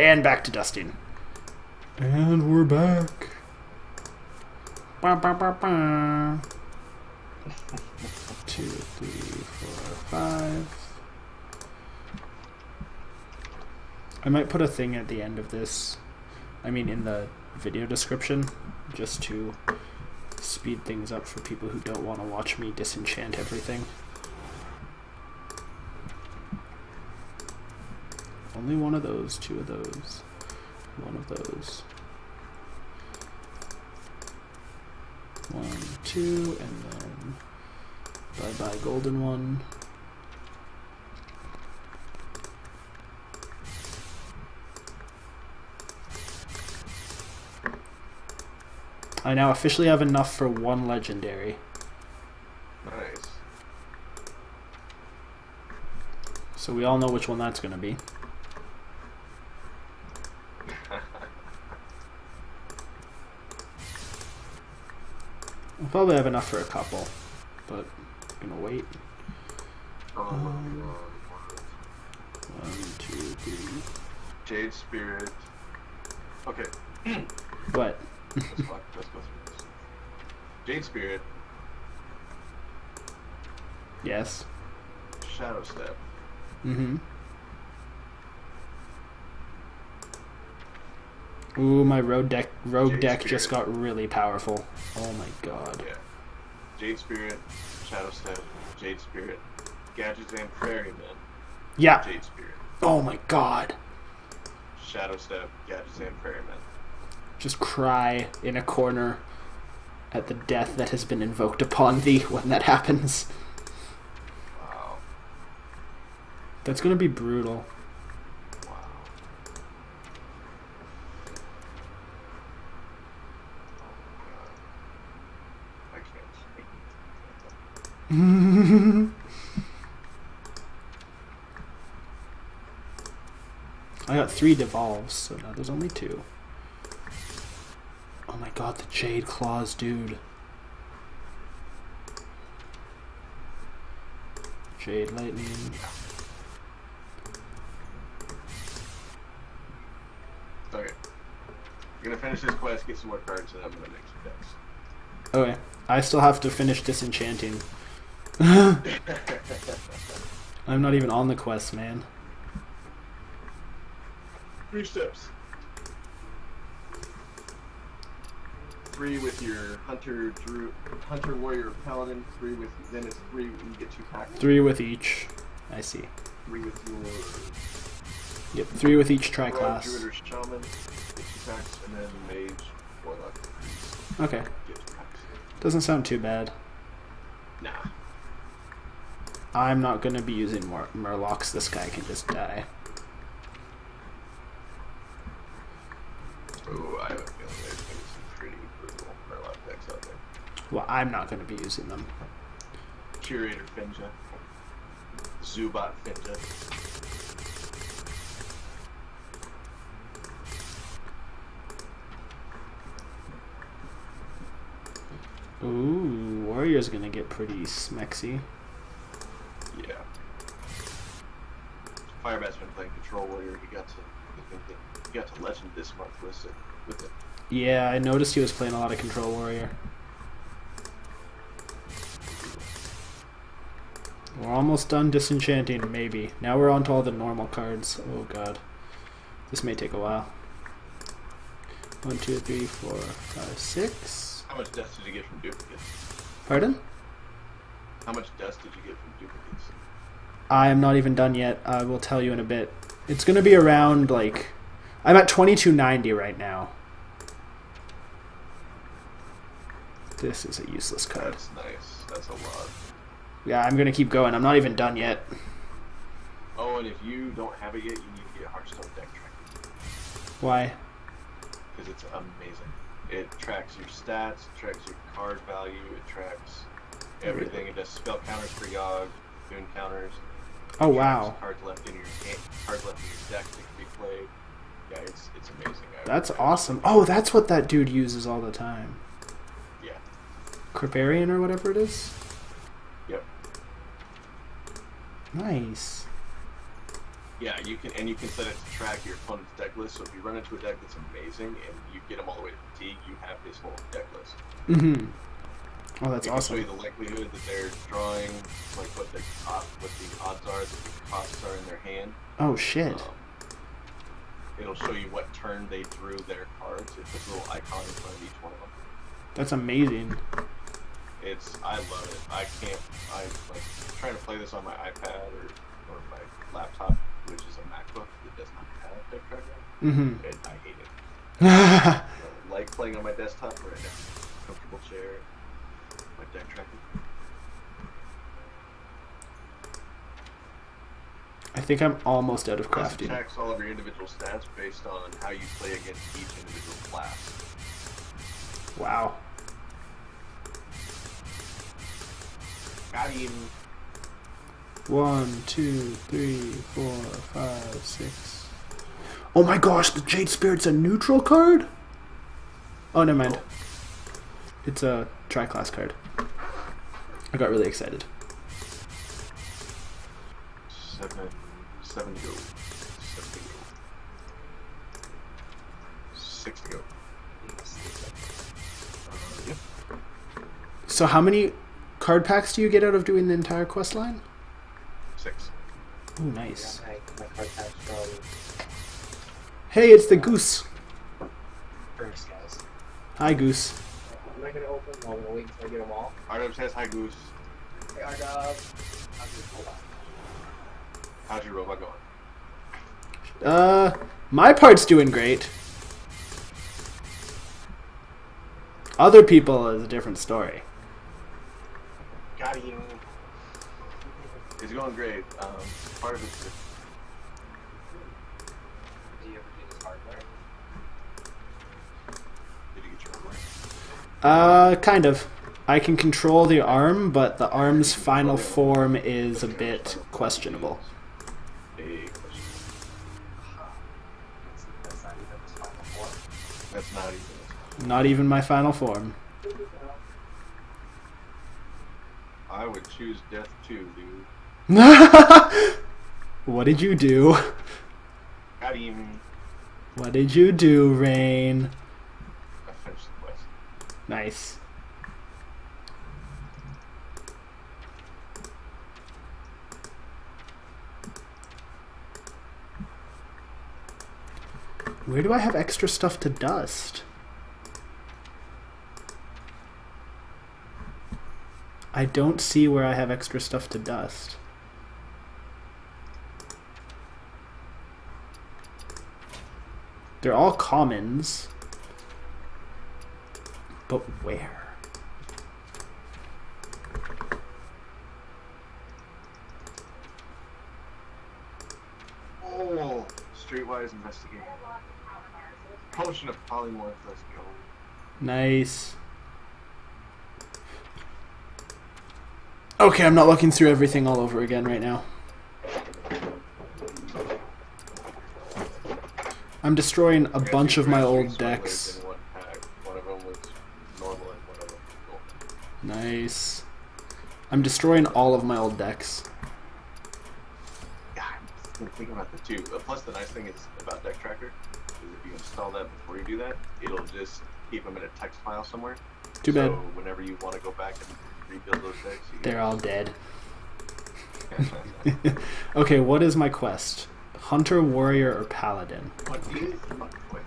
And back to dusting. And we're back. Ba, ba, ba, ba. Two, three, four, five. I might put a thing at the end of this. I mean, in the video description, just to speed things up for people who don't want to watch me disenchant everything. Only one of those, two of those, one of those. One, two, and then bye bye golden one. I now officially have enough for one legendary. Nice. So we all know which one that's going to be. Probably have enough for a couple, but I'm to wait. Um. One, two, three. Jade Spirit. Okay, What? let's, fuck, let's go through this. Jade Spirit, Yes. Shadow Step, Mm-hmm. Ooh, my road deck rogue Jade deck just got really powerful. Oh my god. yeah. Jade Spirit, Shadow Step, Jade Spirit, Gadgetzan Ferryman, Yeah. Jade Spirit, Oh my god. Shadow Step, Gadgetzan Ferryman. Just cry in a corner at the death that has been invoked upon thee when that happens. Wow. That's gonna be brutal. Wow. Oh my god. I can't. I got three devolves, so now there's only two. Oh my god, the Jade Claws, dude. Jade Lightning. Okay. We're gonna finish this quest, get some more cards, and I'm gonna make some decks. Okay, I still have to finish disenchanting. I'm not even on the quest, man. Three steps. Three with your hunter, druid, hunter, warrior, paladin. Three with then it's three. You get two packs. Three with each. I see. Three with your Yep, three with each rogue, tri-class. druid, or shaman. Get two packs, and then mage, warlock. Okay, Get two packs. doesn't sound too bad. Nah. I'm not gonna be using Mur- Murlocs. This guy can just die. Ooh, I have a feeling there's gonna be some pretty brutal Murloc decks out there. Well, I'm not gonna be using them. Curator Finja. Zubat Finja. Ooh, Warrior's gonna get pretty smexy. Yeah. Firebat's been playing Control Warrior. He got to I think that he got to Legend this month with it. With it. Yeah, I noticed he was playing a lot of Control Warrior. We're almost done disenchanting, maybe. Now we're on to all the normal cards. Oh god. This may take a while. One, two, three, four, five, six. How much dust did you get from duplicates? Pardon? How much dust did you get from duplicates? I am not even done yet. I will tell you in a bit. It's gonna be around like I'm at 2290 right now. This is a useless card. That's nice. That's a lot. Yeah, I'm gonna keep going. I'm not even done yet. Oh, and if you don't have it yet, you need to get Hearthstone Deck Tracker Why? because it's amazing. It tracks your stats, it tracks your card value, it tracks everything. It does spell counters for Yogg, boon counters. Oh wow, Cards left in your cards left in your deck that can be played. Yeah, it's it's amazing. I that's awesome. Oh, that's what that dude uses all the time. Yeah. Kripparrian or whatever it is. Yep. Nice. Yeah, you can, and you can set it to track your opponent's deck list. So if you run into a deck that's amazing and you get them all the way to fatigue, you have his whole deck list. Mm-hmm. Oh, that's it can show you awesome. the likelihood that they're drawing, like what the what the odds are, that the costs are in their hand. Oh shit. Um, it'll show you what turn they drew their cards. It's a little icon in front of each one of them. That's amazing. It's I love it. I can't. I like trying to play this on my iPad or, or my laptop, which is a MacBook that does not have a deck tracker. Mm-hmm. And I hate it. I like playing on my desktop have a comfortable chair, my deck tracker. I think I'm almost out of crafting. tracks all of your individual stats based on how you play against each individual class. Wow. Got him. One, two, three, four, five, six. Oh my gosh, the Jade Spirit's a neutral card? Oh, never mind. It's a tri-class card. I got really excited. Seven, seven to go. Seven to go. Six to go. Uh, yep. So how many card packs do you get out of doing the entire quest line? Six. Oh, nice. My, my card pack's from Hey, it's the Goose. first, guys. Hi, Goose. I'm gonna. I'm gonna wait until I get them all. R-Dub says hi, Goose. Hey, R-Dub. I'll just. How's your robot going? Uh, my part's doing great. Other people is a different story. Got him. It's going great. Um, part of it's Do you ever do this hardware? did you get your homework? Uh, kind of. I can control the arm, but the arm's final form is a bit questionable. Big question. That's, that's not even this final form. That's not even. Not even my final form. I would choose death too, dude. what did you do? What did you do, Rain? I finished the quest. Nice. Where do I have extra stuff to dust? I don't see where I have extra stuff to dust. They're all commons. But where? Oh, Streetwise Investigation. Potion of Polymorph, let's go. Nice. Okay, I'm not looking through everything all over again right now. I'm destroying a bunch of my old decks. Swindlers in one pack. One of them was normal and one of them was gold. Nice. I'm destroying all of my old decks. God, I'm thinking about the two. Plus, the nice thing is about Deck Tracker is if you install that before you do that, it'll just keep them in a text file somewhere. Too bad. So whenever you want to go back and rebuild those decks, you They're all dead. okay, what is my quest? Hunter, warrior, or paladin? what is my quest?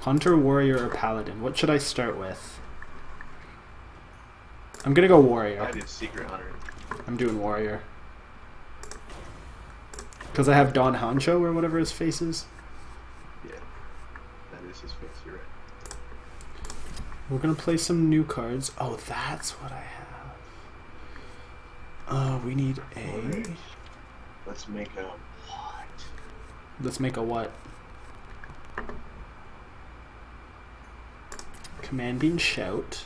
Hunter, warrior, or paladin? What should I start with? I'm gonna go warrior. I did Secret Hunter. I'm doing warrior. Because I have Don Han'Cho or whatever his face is. Yeah, that is his face. You're right. We're gonna play some new cards. Oh, that's what I have. Uh, we need a. Let's make a what? Let's make a what? Commanding shout.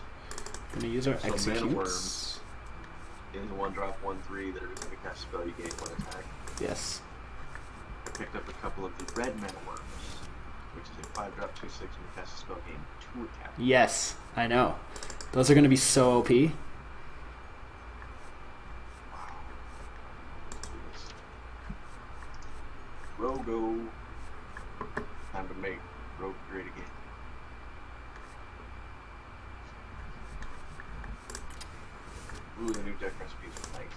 We're gonna use our So, executes. In the one drop, one three that every time you cast a spell, you gain one attack. Yes. I picked up a couple of the red mana wyrms, which is a five drop, two six, when you cast a spell, gain two attack. Yes, I know. Those are gonna be so OP. Wow. Let's do this. Rogo. Time to make Rogue great again. Ooh, the new deck recipes are nice.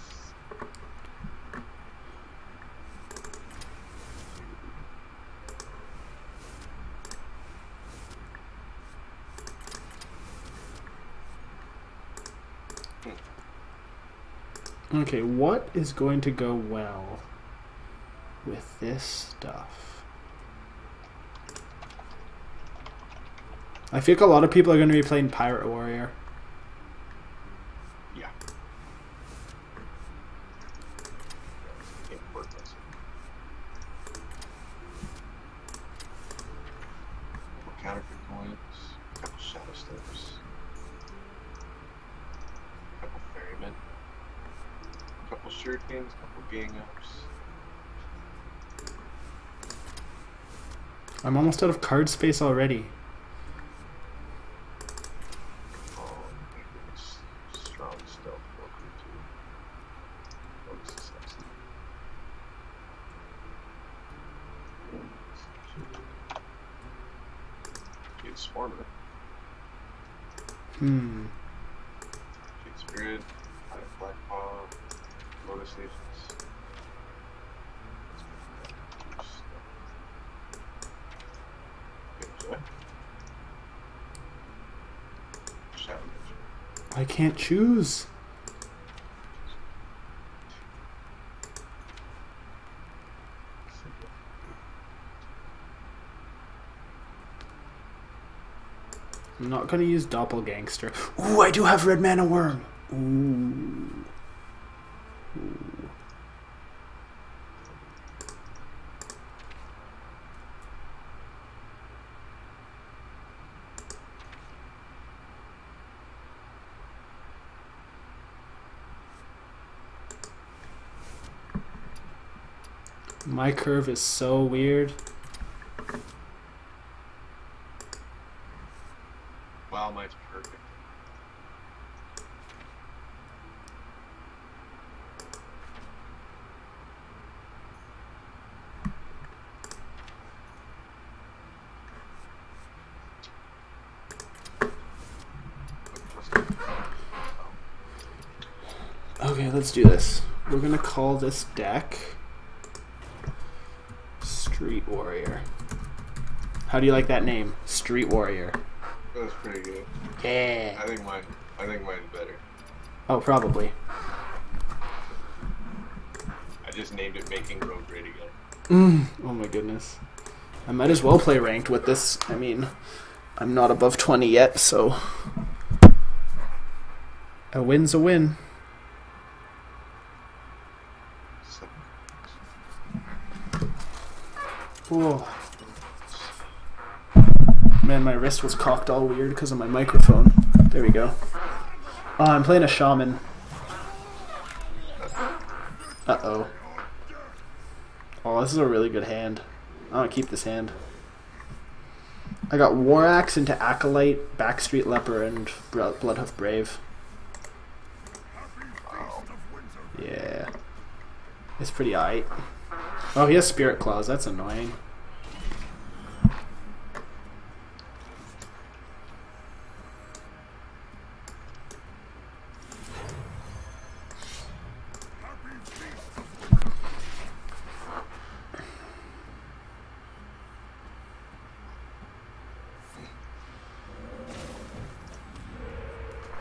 Okay, what is going to go well with this stuff? I like a lot of people are going to be playing Pirate Warrior. Yeah. Can't work this. Couple counterfeit coins, couple shadow steps, couple ferrymen, couple shurikens, couple gang ups. I'm almost out of card space already. Oh my goodness. Strong stealth broker too. Oh, this is sexy. Cute Swarmer. Hmm. Cute Spirit. High Black Paw. Lotus Agents. Good Shadow Ninja. I can't choose. I'm not gonna use Doppelgangster. Ooh, I do have Red Mana Wyrm. Ooh. My curve is so weird. Wow, mine's perfect. Okay, let's do this. We're gonna call this deck Street Warrior. How do you like that name? Street Warrior. That was pretty good. Yeah. I think mine. I think mine's better. Oh, probably. I just named it "Making Road Great Again." Mm. Oh my goodness. I might as well play ranked with this. I mean, I'm not above 20 yet, so a win's a win. Whoa. Man, my wrist was cocked all weird because of my microphone. There we go. Oh, I'm playing a shaman. Uh oh. This is a really good hand. I want to keep this hand. I got War Axe into Acolyte, Backstreet Leper, and Bloodhoof Brave. Yeah. It's pretty aight. Oh, he has Spirit Claws. That's annoying.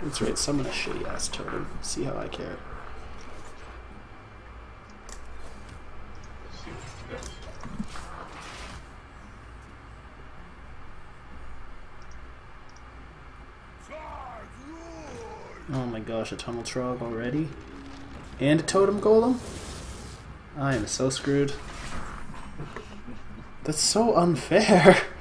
That's right, summon a shitty ass totem. See how I care. let's see what this does. Oh my gosh, a tunnel trog already? And a totem golem? I am so screwed. That's so unfair.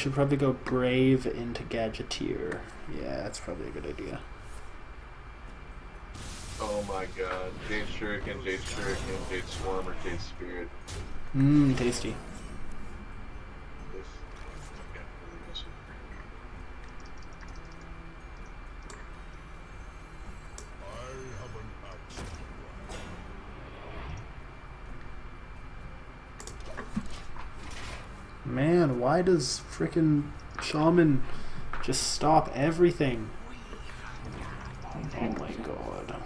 should probably go Brave into Gadgeteer. Yeah, that's probably a good idea. Oh my god. Jade Shuriken, Jade Shuriken, Jade Swarm, or Jade Spirit. Mmm, tasty. This. Okay, really miss it. Man, why does frickin' Shaman just stop everything? Oh my god.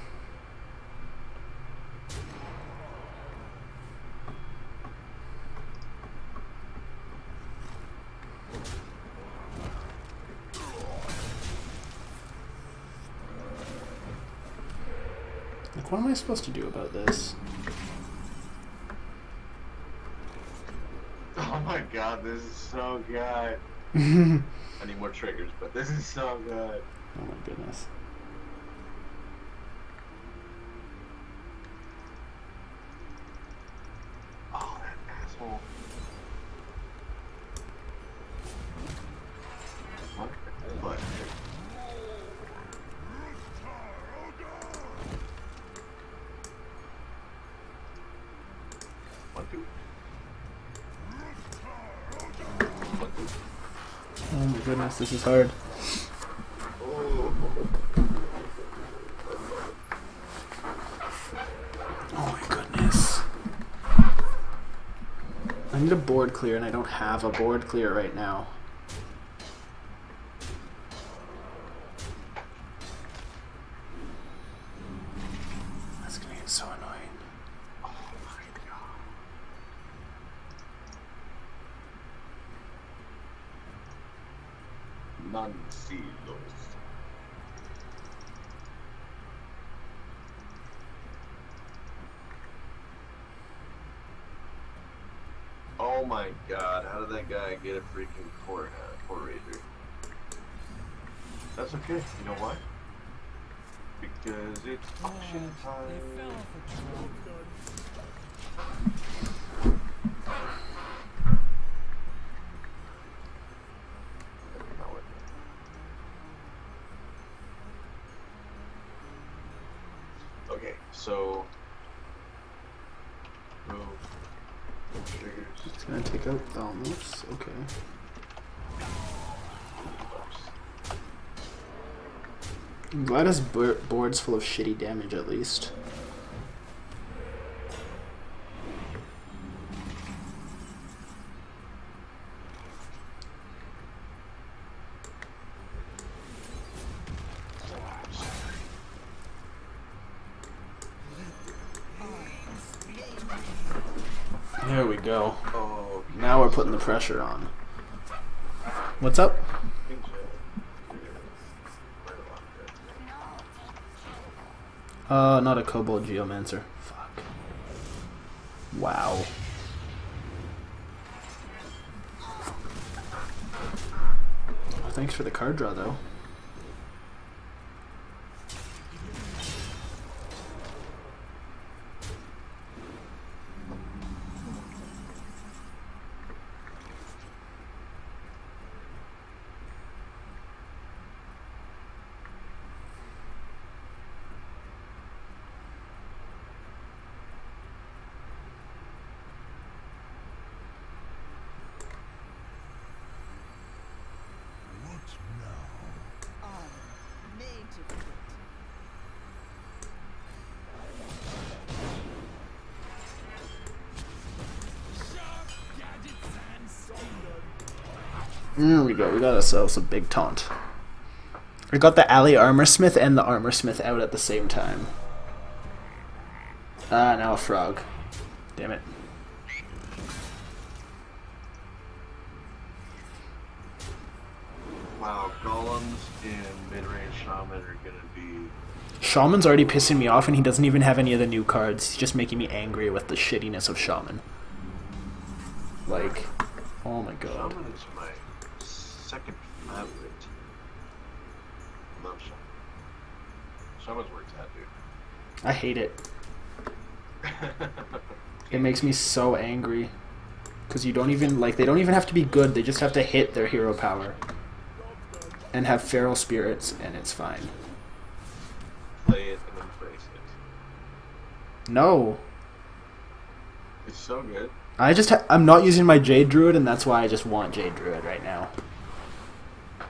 Like, what am I supposed to do about this? Oh my god, this is so good. I need more triggers, but this is so good. Oh my goodness. Oh, that asshole. What? What? One, two. One, two. Oh this is hard. Oh my goodness. I need a board clear and I don't have a board clear right now. That's gonna get so annoying. Oh my god. None see those. Oh my god, how did that guy get a freaking core, uh, core rager? That's okay, you know why? Because it's auction time. Not working. Okay, so move triggers. It's gonna take out Thalnos. Okay. His bo- board's full of shitty damage at least. There we go. Oh, Now we're putting the pressure on. What's up? Uh, not a Cobalt Geomancer. Fuck. Wow. Thanks for the card draw, though. There we go. We got ourselves a big taunt. We got the alley armor smith and the armor smith out at the same time. Ah, now a frog. Damn it. Wow, golems and mid-range shaman are gonna be. Shaman's already pissing me off, and he doesn't even have any of the new cards. He's just making me angry with the shittiness of Shaman. Like, oh my god. Shaman is my second favorite. Love shaman. Shaman's where it's at, I hate it. It makes me so angry. Because you don't even, like, they don't even have to be good, they just have to hit their hero power. And have feral spirits, and it's fine. Play it and embrace it. No. It's so good. I just ha- I'm not using my Jade Druid, and that's why I just want Jade Druid right now.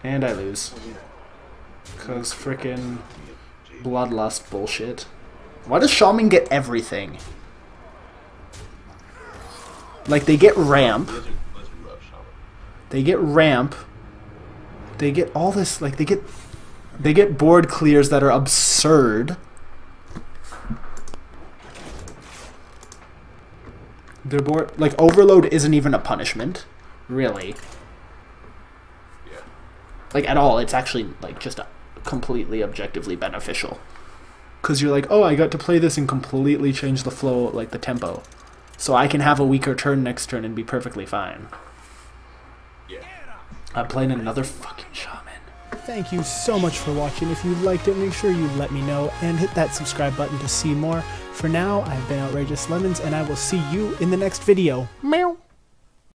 And I lose. Oh. Cause frickin' bloodlust bullshit. Why does Shaman get everything? Like they get ramp, Blizzard, Blizzard loves Shaman. they get ramp, they get all this like they get they get board clears that are absurd. Their board like overload isn't even a punishment, really. Yeah. like at all. It's actually like just completely objectively beneficial. Cause you're like, oh, I got to play this and completely change the flow, like the tempo, so I can have a weaker turn next turn and be perfectly fine. Yeah. I'm playing another fucking shaman. Thank you so much for watching. If you liked it, make sure you let me know and hit that subscribe button to see more. For now, I've been Outrageous Lemons, and I will see you in the next video. Meow.